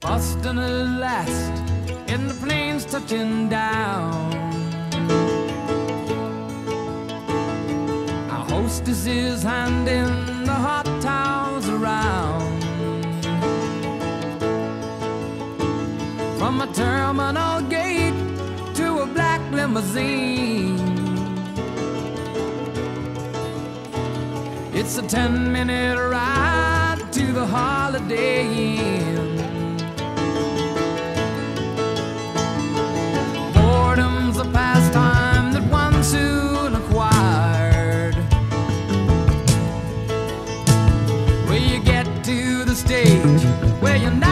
Boston at last, and the plane's touching down. Our hostess is handing the hot towels around. From a terminal gate to a black limousine. It's a ten minute ride to the Holiday Inn. stage where you're not.